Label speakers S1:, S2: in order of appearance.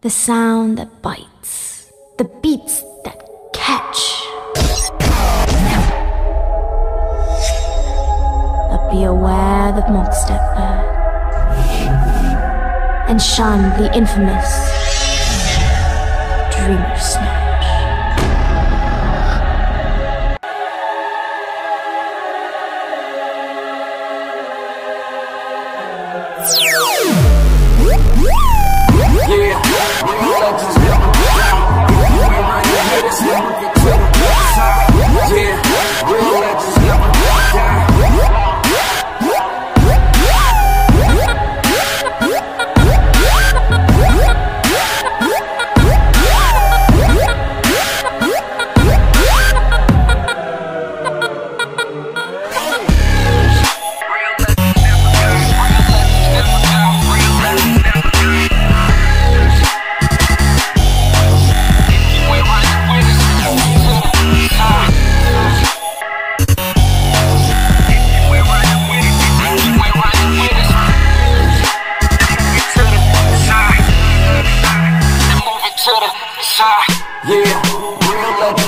S1: The sound that bites, the beats that catch. But be aware the mockstep bird, and shun the infamous dreamer snatch.
S2: Yeah, to the side. Yeah, real legend.